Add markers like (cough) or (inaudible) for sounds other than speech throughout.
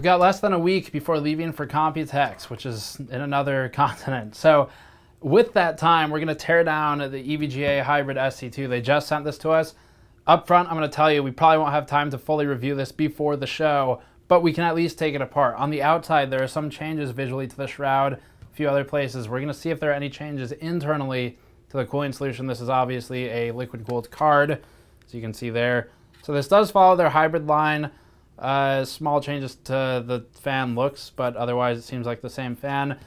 We've got less than a week before leaving for Computex, which is in another (laughs) continent. So with that time, we're going to tear down the EVGA Hybrid SC2. They just sent this to us. Up front, I'm going to tell you, we probably won't have time to fully review this before the show, but we can at least take it apart. On the outside, there are some changes visually to the shroud, a few other places. We're going to see if there are any changes internally to the cooling solution. This is obviously a liquid cooled card, as you can see there. So this does follow their hybrid line. Uh, small changes to the fan looks, but otherwise it seems like the same fan.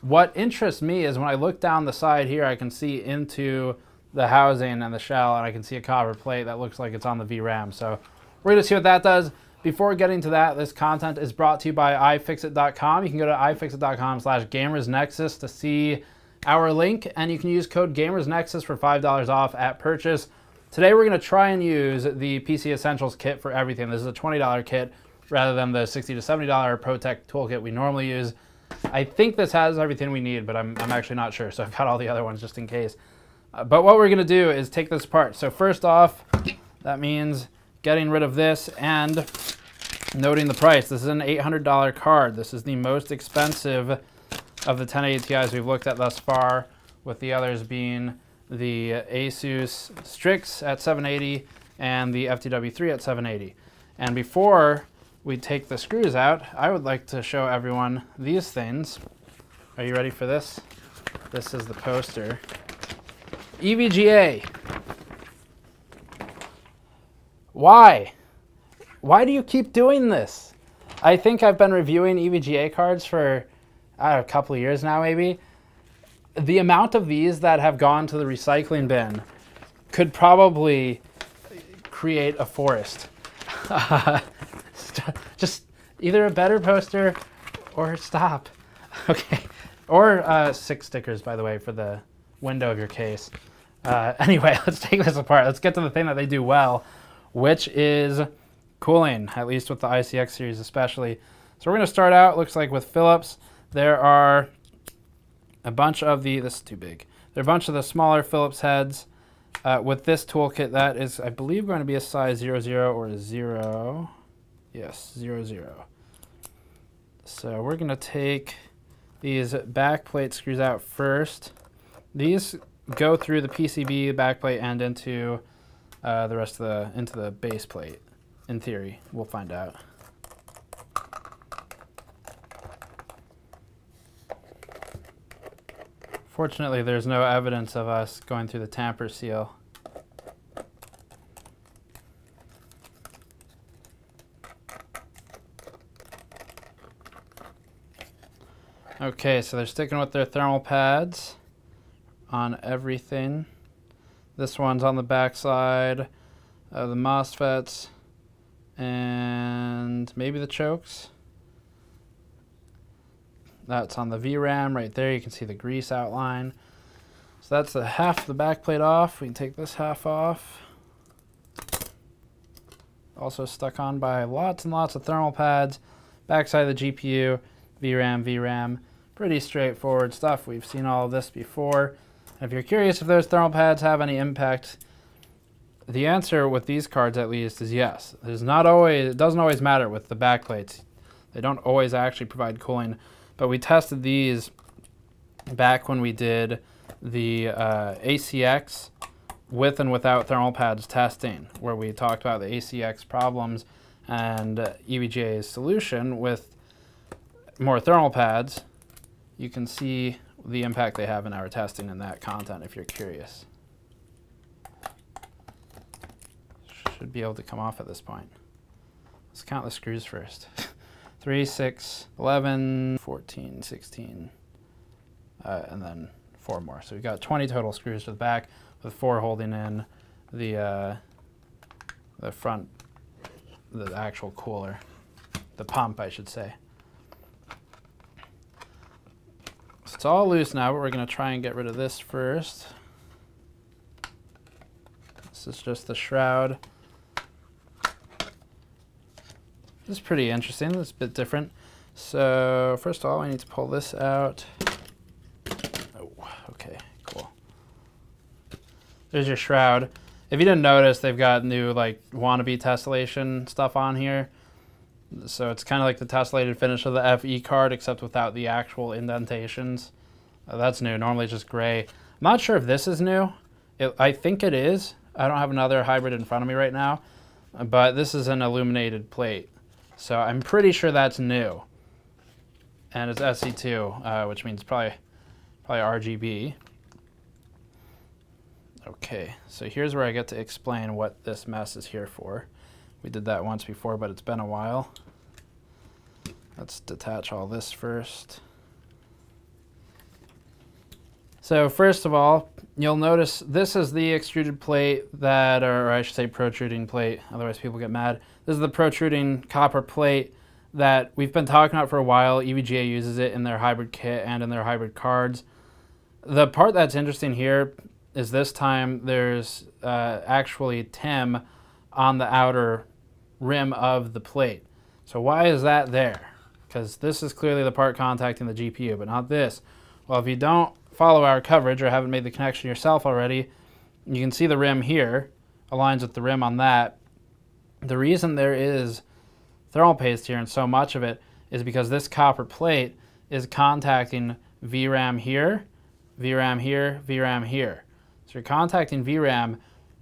What interests me is when I look down the side here, I can see into the housing and the shell, and I can see a copper plate that looks like it's on the VRAM. So we're gonna see what that does. Before getting to that, this content is brought to you by iFixit.com. You can go to iFixit.com slash GamersNexus to see our link, and you can use code GamersNexus for $5 off at purchase. Today we're going to try and use the PC Essentials kit for everything. This is a $20 kit rather than the 60 to $70 ProTech toolkit we normally use. I think this has everything we need, but I'm, I'm actually not sure, so I've got all the other ones just in case. Uh, but what we're going to do is take this apart. So first off, that means getting rid of this and noting the price. This is an $800 card. This is the most expensive of the 1080 Ti's we've looked at thus far, with the others being the Asus Strix at 780 and the FTW3 at 780. And before we take the screws out, I would like to show everyone these things. Are you ready for this? This is the poster. EVGA. Why? Why do you keep doing this? I think I've been reviewing EVGA cards for know, a couple of years now, maybe the amount of these that have gone to the recycling bin could probably create a forest. (laughs) just either a better poster or stop. (laughs) Okay. Or uh, six stickers, by the way, for the window of your case. Uh, (laughs) anyway, let's take this apart. Let's get to the thing that they do well, which is cooling, at least with the ICX series especially. So we're going to start out, looks like with Phillips. There are a bunch of the, this is too big, there are a bunch of the smaller Phillips heads. Uh, with this toolkit, that is, I believe, going to be a size 00, zero or 0. Yes, 00. Zero. So we're going to take these back plate screws out first. These go through the PCB back plate and into uh, the rest of the, into the base plate, in theory. We'll find out. Fortunately, there's no evidence of us going through the tamper seal. Okay, so they're sticking with their thermal pads on everything. This one's on the backside of the MOSFETs and maybe the chokes. That's on the VRAM right there. You can see the grease outline. So that's the half of the back plate off. We can take this half off. Also stuck on by lots and lots of thermal pads. Backside of the GPU, VRAM, VRAM. Pretty straightforward stuff. We've seen all of this before. if you're curious if those thermal pads have any impact, the answer with these cards at least is yes. There's not always, it doesn't always matter with the backplates. They don't always actually provide cooling but we tested these back when we did the uh, ACX with and without thermal pads testing, where we talked about the ACX problems and uh, EVGA's solution with more thermal pads. You can see the impact they have in our testing in that content if you're curious. Should be able to come off at this point. Let's count the screws first. (laughs) 3, 6, 11, 14, 16, uh, and then four more. So we've got 20 total screws to the back with four holding in the, uh, the front, the actual cooler, the pump, I should say. So it's all loose now, but we're going to try and get rid of this first. This is just the shroud. This is pretty interesting. It's a bit different. So first of all, I need to pull this out. Oh, okay, cool. There's your shroud. If you didn't notice, they've got new like wannabe tessellation stuff on here. So it's kind of like the tessellated finish of the FE card, except without the actual indentations. Uh, that's new. Normally it's just gray. I'm not sure if this is new. It, I think it is. I don't have another hybrid in front of me right now, but this is an illuminated plate. So I'm pretty sure that's new. And it's SC2, uh, which means probably, probably RGB. Okay, so here's where I get to explain what this mess is here for. We did that once before, but it's been a while. Let's detach all this first. So first of all, you'll notice this is the extruded plate that, or I should say protruding plate, otherwise people get mad. This is the protruding copper plate that we've been talking about for a while. EVGA uses it in their hybrid kit and in their hybrid cards. The part that's interesting here is this time there's uh, actually TIM on the outer rim of the plate. So why is that there? Because this is clearly the part contacting the GPU, but not this. Well, if you don't follow our coverage or haven't made the connection yourself already, you can see the rim here aligns with the rim on that. The reason there is thermal paste here and so much of it is because this copper plate is contacting VRAM here, VRAM here, VRAM here. So you're contacting VRAM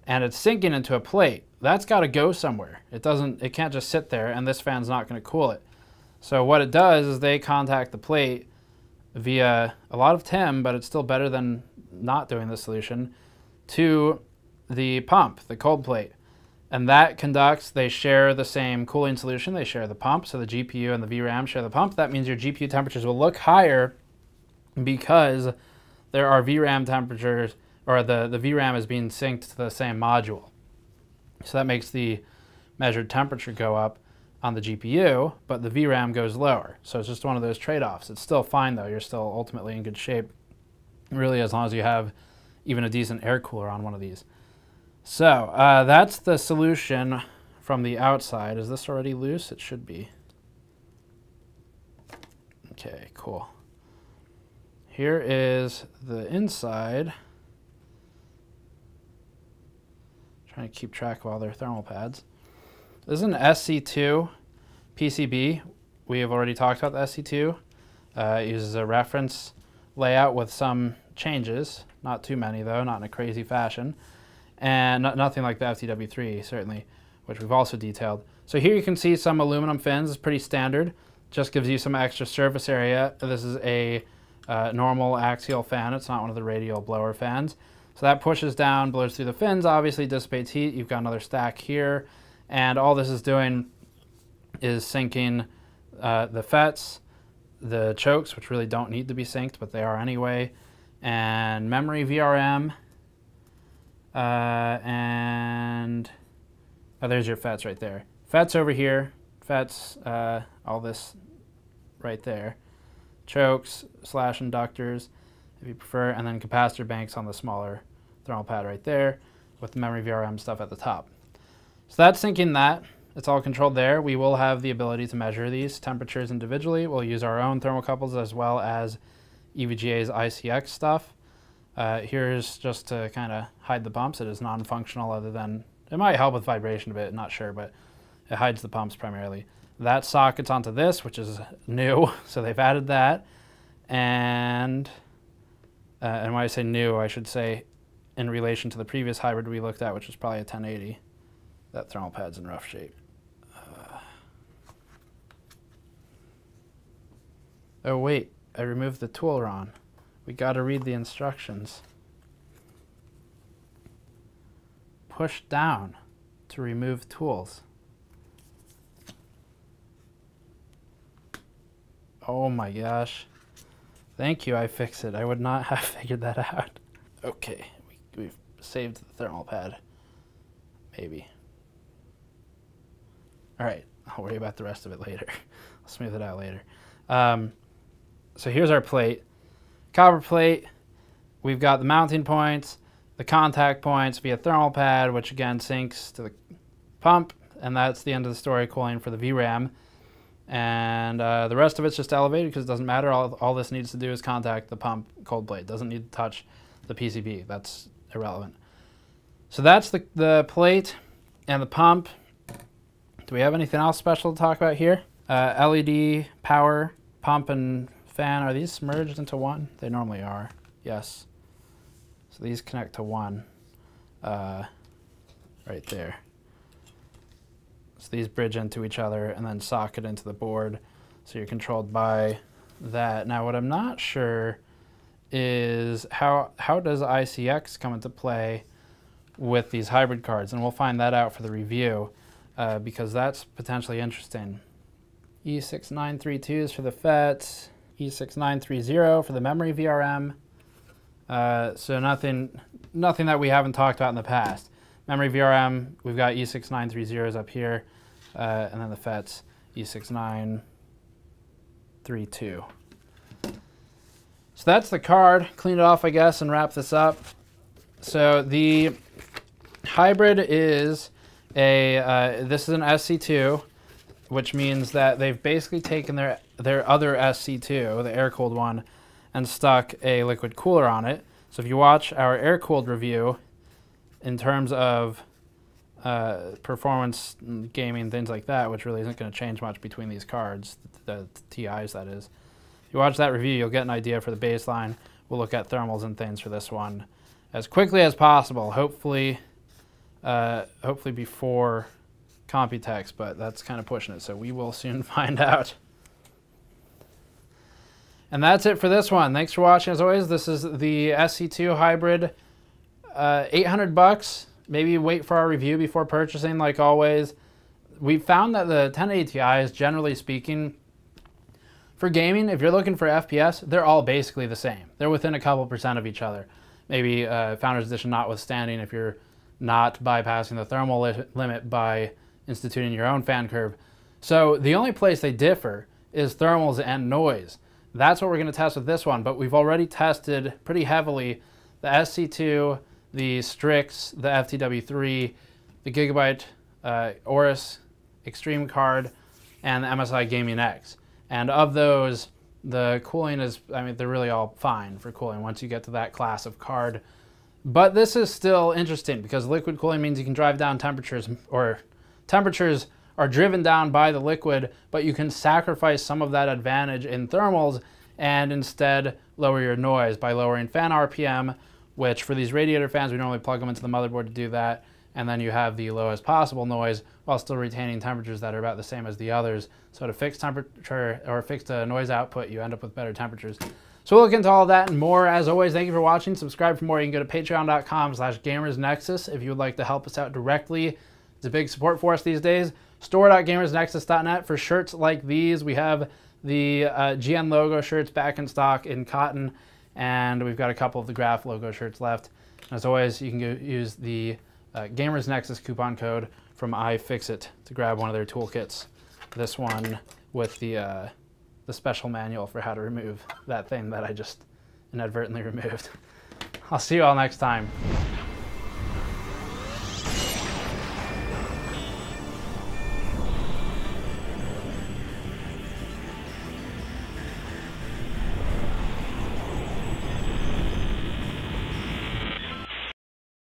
and it's sinking into a plate. That's got to go somewhere. It doesn't it can't just sit there and this fan's not going to cool it. So what it does is they contact the plate via a lot of TIM, but it's still better than not doing the solution, to the pump, the cold plate. And that conducts, they share the same cooling solution. They share the pump, so the GPU and the VRAM share the pump. That means your GPU temperatures will look higher because there are VRAM temperatures, or the, the VRAM is being synced to the same module. So that makes the measured temperature go up on the GPU, but the VRAM goes lower. So it's just one of those trade-offs. It's still fine though. You're still ultimately in good shape, really, as long as you have even a decent air cooler on one of these. So uh, that's the solution from the outside. Is this already loose? It should be. Okay, cool. Here is the inside. Trying to keep track of all their thermal pads. This is an SC2 PCB. We have already talked about the SC2. Uh, it uses a reference layout with some changes, not too many though, not in a crazy fashion, and nothing like the FTW3 certainly, which we've also detailed. So here you can see some aluminum fins, it's pretty standard, just gives you some extra surface area. This is a uh, normal axial fan, it's not one of the radial blower fans. So that pushes down, blows through the fins, obviously dissipates heat. You've got another stack here. And all this is doing is sinking uh, the FETs, the chokes, which really don't need to be synced, but they are anyway, and memory VRM, uh, and oh, there's your FETs right there. FETs over here, FETs, uh, all this right there. Chokes slash inductors, if you prefer, and then capacitor banks on the smaller thermal pad right there with the memory VRM stuff at the top. So that's sinking that. It's all controlled there. We will have the ability to measure these temperatures individually. We'll use our own thermocouples as well as EVGA's ICX stuff. Uh, here's just to kind of hide the bumps. It is non-functional other than, it might help with vibration a bit, not sure, but it hides the pumps primarily. That sockets onto this, which is new, (laughs) so they've added that. And, uh, and when I say new, I should say in relation to the previous hybrid we looked at, which was probably a 1080 that thermal pad's in rough shape. Uh, oh wait, I removed the Tooleron. We gotta read the instructions. Push down to remove tools. Oh my gosh. Thank you, iFixit. I would not (laughs) have figured that out. Okay, we, we've saved the thermal pad. Maybe. All right, I'll worry about the rest of it later. (laughs) I'll smooth it out later. Um, so here's our plate. Copper plate, we've got the mounting points, the contact points via thermal pad, which again sinks to the pump, and that's the end of the story cooling for the VRAM. And uh, the rest of it's just elevated because it doesn't matter. All, all this needs to do is contact the pump cold plate. It doesn't need to touch the PCB. That's irrelevant. So that's the, the plate and the pump Do we have anything else special to talk about here? Uh, LED, power, pump, and fan. Are these merged into one? They normally are. Yes. So these connect to one uh, right there. So these bridge into each other and then socket into the board. So you're controlled by that. Now what I'm not sure is how, how does ICX come into play with these hybrid cards? And we'll find that out for the review uh, because that's potentially interesting. E6932 is for the FET, E6930 for the memory VRM. Uh, so nothing, nothing that we haven't talked about in the past. Memory VRM, we've got E6930s up here, uh, and then the FETs E6932. So that's the card. Clean it off, I guess, and wrap this up. So the hybrid is a, uh, this is an SC2, which means that they've basically taken their, their other SC2, the air-cooled one, and stuck a liquid cooler on it. So if you watch our air-cooled review, in terms of uh, performance, gaming, things like that, which really isn't going to change much between these cards, the, the TIs that is. If you watch that review, you'll get an idea for the baseline. We'll look at thermals and things for this one as quickly as possible. Hopefully, uh, hopefully before Computex, but that's kind of pushing it. So we will (laughs) soon find out. And that's it for this one. Thanks for watching. As always, this is the SC2 Hybrid, uh, 800 bucks. Maybe wait for our review before purchasing, like always. We found that the 1080 Ti is generally speaking, for gaming, if you're looking for FPS, they're all basically the same. They're within a couple percent of each other. Maybe uh, Founders Edition notwithstanding, if you're not bypassing the thermal li limit by instituting your own fan curve. So the only place they differ is thermals and noise. That's what we're going to test with this one, but we've already tested pretty heavily the SC2, the Strix, the FTW3, the Gigabyte uh, Aorus Extreme card, and the MSI Gaming X. And of those, the cooling is, I mean, they're really all fine for cooling once you get to that class of card. But this is still interesting because liquid cooling means you can drive down temperatures or temperatures are driven down by the liquid, but you can sacrifice some of that advantage in thermals and instead lower your noise by lowering fan RPM, which for these radiator fans, we normally plug them into the motherboard to do that. And then you have the lowest possible noise while still retaining temperatures that are about the same as the others. So to fix temperature or fix the noise output, you end up with better temperatures. So we'll look into all that and more. As always, thank you for watching. Subscribe for more. You can go to patreon.com slash gamersnexus if you would like to help us out directly. It's a big support for us these days. Store.gamersnexus.net for shirts like these. We have the uh, GN logo shirts back in stock in cotton, and we've got a couple of the Graph logo shirts left. As always, you can go use the uh, Gamers Nexus coupon code from iFixit to grab one of their toolkits. This one with the, uh, the special manual for how to remove that thing that I just inadvertently (laughs) removed. I'll see you all next time.